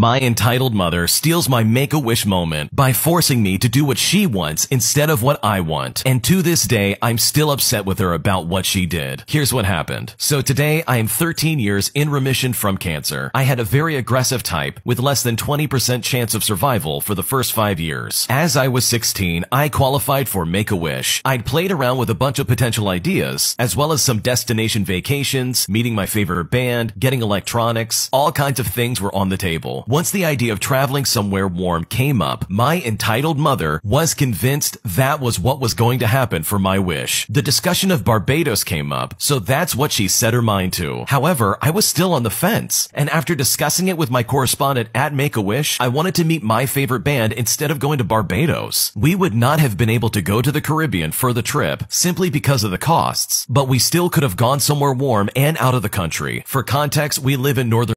My entitled mother steals my make-a-wish moment by forcing me to do what she wants instead of what I want. And to this day, I'm still upset with her about what she did. Here's what happened. So today, I am 13 years in remission from cancer. I had a very aggressive type with less than 20% chance of survival for the first five years. As I was 16, I qualified for Make-A-Wish. I'd played around with a bunch of potential ideas, as well as some destination vacations, meeting my favorite band, getting electronics, all kinds of things were on the table. Once the idea of traveling somewhere warm came up, my entitled mother was convinced that was what was going to happen for my wish. The discussion of Barbados came up, so that's what she set her mind to. However, I was still on the fence, and after discussing it with my correspondent at Make-A-Wish, I wanted to meet my favorite band instead of going to Barbados. We would not have been able to go to the Caribbean for the trip simply because of the costs, but we still could have gone somewhere warm and out of the country. For context, we live in northern